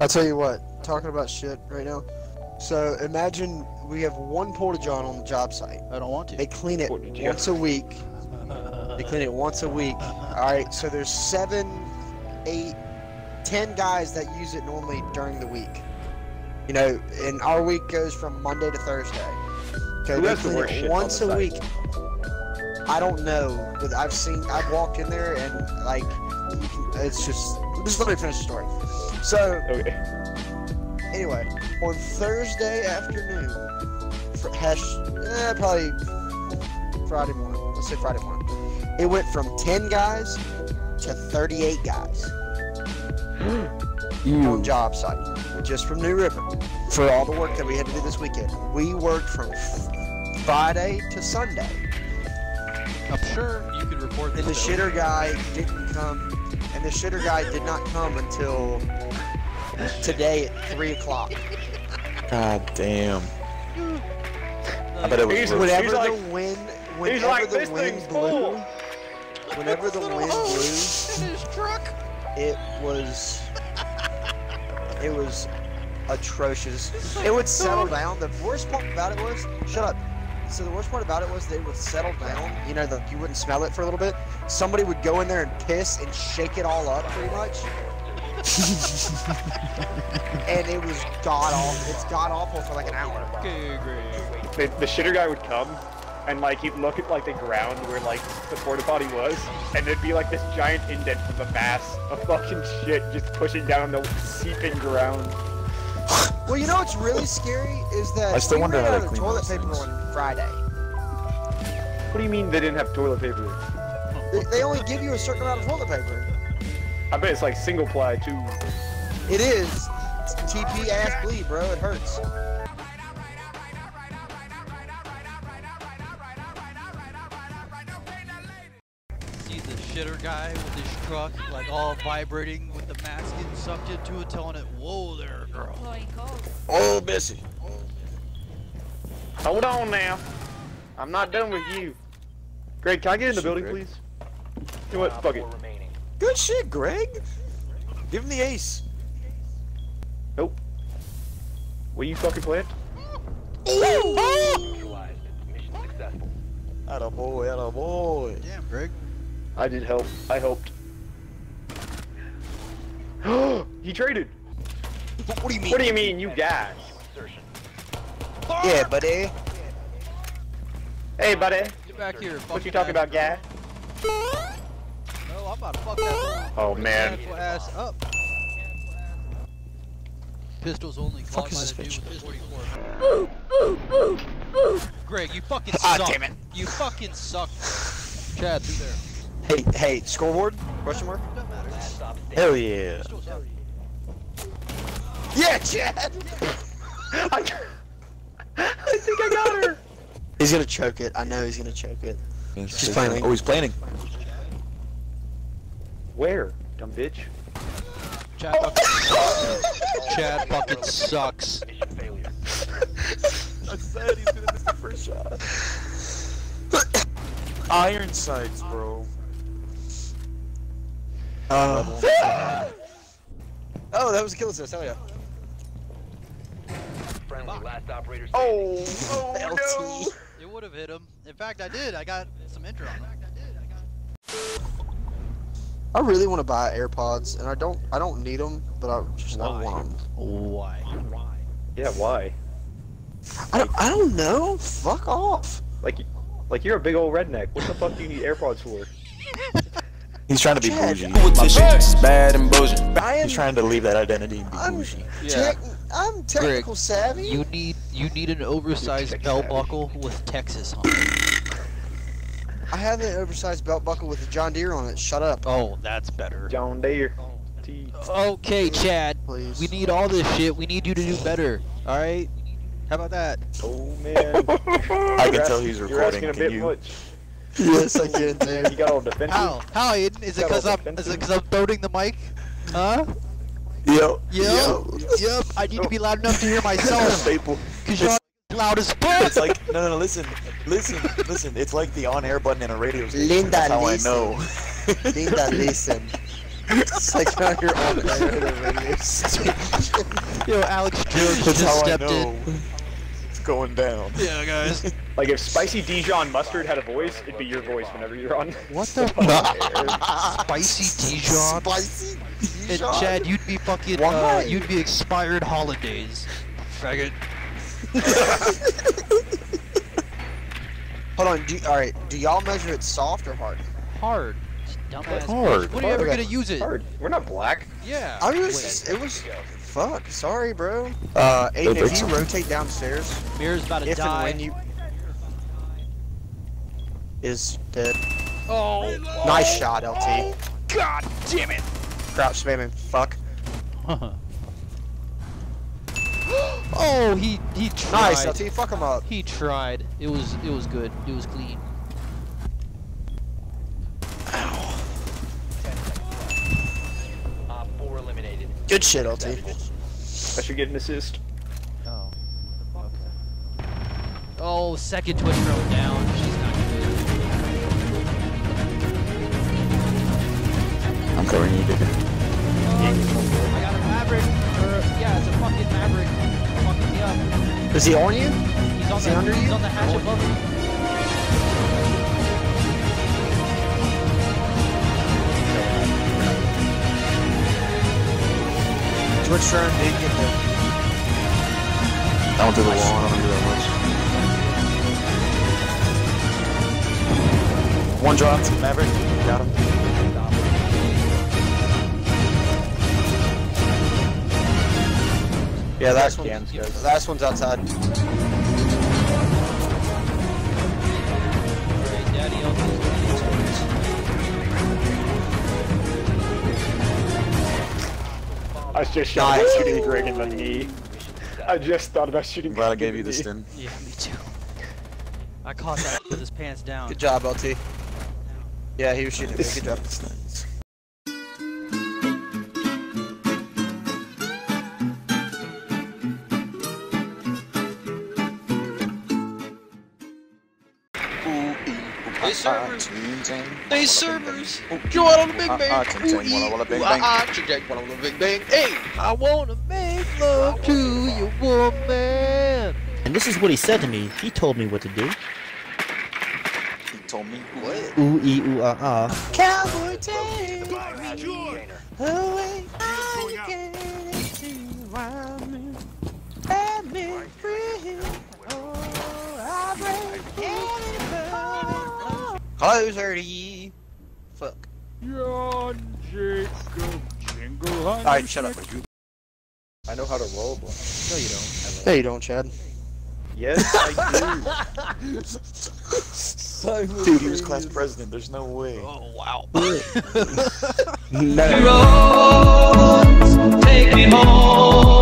I'll tell you what, talking about shit right now. So imagine we have one porta john on the job site. I don't want to. They clean it once a week. They clean it once a week. All right, so there's seven, eight, ten guys that use it normally during the week. You know, and our week goes from Monday to Thursday. Okay, Who they clean it on once a site? week. I don't know, but I've seen, I've walked in there and like, it's just. Just let me finish the story. So Okay. Anyway, on Thursday afternoon, fr- hash, eh, probably Friday morning. Let's say Friday morning. It went from 10 guys to 38 guys on job site, just from New River, for all the work that we had to do this weekend. We worked from f- Friday to Sunday, I'm sure you could report and the shitter guy didn't come, and the shitter guy did not come until today at 3 o'clock. God damn. OSHA. I bet it was He's- Whenever He's the like- wind, He's whenever like, the this wind blew, full. whenever the wind blew, in his truck. it was, it was atrocious. It would settle down. The worst part about it was, shut up. So the worst part about it was they would settle down. You know, the, you wouldn't smell it for a little bit. Somebody would go in there and piss and shake it all up, pretty much. and it was god awful. It's god awful for like an hour. Okay, great. The, the shitter guy would come and like he'd look at like the ground where like the porta potty was, and there'd be like this giant indent from a mass of fucking shit just pushing down the seeping ground. Well, you know what's really scary is that I still we wonder ran how out they of clean toilet paper things. on Friday. What do you mean they didn't have toilet paper? They, they only give you a certain amount of toilet paper. I bet it's like single ply too. It is TP ass bleed, bro. It hurts. See the shitter guy with his truck, like all vibrating with the mask getting sucked into it, telling it, "Whoa there, girl." Oh, Missy. Hold on now. I'm not done with you. Greg, can I get in the building, Greg. please? You know what? Fuck it. Good shit, Greg. Give him the ace. Nope. Will you fucking plant? Atta boy, atta boy. Damn, Greg. I did help. I hoped. he traded. What do you mean? What do you mean, you guys? Yeah, buddy. Hey, buddy. Get back here. What you talking about, guy? No, I'm about to fuck that Oh man. ass up. Pistols only Fuck caught is by this the dude bitch? with the 44. Greg, you fucking suck. Ah, damn it. You fucking suck. Chad, through there. Hey, hey, scoreboard? Question mark? Doesn't. Hell yeah. Yeah, Chad. I, I think I got her. He's gonna choke it. I know he's gonna choke it. He's planning. Oh, he's planning. Where, dumb bitch? Chad fucking Chad fucking sucks. I said he's gonna miss the first shot. Iron sights, bro. Uh, oh, that was a kill assist. Hell yeah. Oh, oh no. It would have hit him. In fact, I did. I got some intro on him. I really want to buy AirPods, and I don't. I don't need them, but I just I Why? want them. Why? Yeah, why? I don't. I don't know. Fuck off. Like, like you're a big old redneck. What the fuck do you need AirPods for? He's trying to be Chad, bougie. I- My bitch is bad and bougie. Am. He's trying to leave that identity and be I'm- bougie. Tech, I'm technical savvy. You need you need an oversized belt savvy. buckle with Texas on it. I have an oversized belt buckle with a John Deere on it. Shut up, Oh, that's better. John Deere. T. Okay, Chad. please. We need all this shit. We need you to do better. All right? How about that? Oh man. I can tell ask- he's You're recording. asking a Can bit you? much. Yes, I can, You dude. got all defensive. How? How, Aiden? Is it because I'm is defensive. it because I'm throwing the mic? Huh? Yep. Yep. Yep. yep. I need to be loud enough to hear myself. Staple. Cause you're loud as fuck. It's like no, no, no. Listen, listen, listen. It's like the on-air button in a radio station. Linda, That's how listen. I know. Linda, listen. It's like now you're on air at a radio station. Yo, Alex Jones That's just how I stepped know. in. It's going down. Yeah, guys. Like if Spicy Dijon Mustard had a voice, it'd be your voice whenever you're on. What the fuck? Spicy Dijon? Spicy And Chad, you'd be fucking, Why? uh, you'd be expired hollandaise. Faggot. Hold on. Do, all right. Do y'all measure it soft or hard? Hard. Dumbass. Hard. bitch. When are you ever gonna use it? Hard. We're not black. Yeah. I mean, was, just, it was. Fuck. Sorry, bro. Uh, Aiden, if you something. rotate downstairs, Mira's about to if and die. when you is dead. Oh. Nice shot, LT. God damn it. Crouch spamming. Fuck. oh, he he tried. Nice, LT. Fuck him up. He tried. It was it was good. It was clean. Good shit, LT. I should get an assist. Oh. Okay. Oh, second twitch throw down. She's not good. I'm covering you, dude. Oh, I got a Maverick. Or, yeah, it's a fucking Maverick. Fucking me up. Is he on you? He's on Is the he under he's you? on the hatch above me. Twitch turn. Did get the. I went through the wall. I don't do that much. One drop. Maverick. Got him. Yeah, last Got one. cams, guys. Last one's outside. I was just shot about shooting Greg in the knee. I just thought about shooting. I'm glad I gave you the the stun. Yeah, me too. I caught that with his pants down. Good job, LT. Yeah, he was shooting. Good job. Hey servers. Hey servers. You want on the big bang? Walla walla bang bang. Hey, I wanna make love to you, woman. And this is what he said to me. He told me what to do. He told me. What? Ooh ee ooh ah ah. Cowboy take Container. away. I get to run me. Let me free. Closerty! Fuck. John Jacob Jingle Alright, shut up. I know how to roll, but... No, you don't. Yeah, you don't, Chad. Yes, I do. Dude, he was class president. There's no way. Oh, wow. no. Take me home.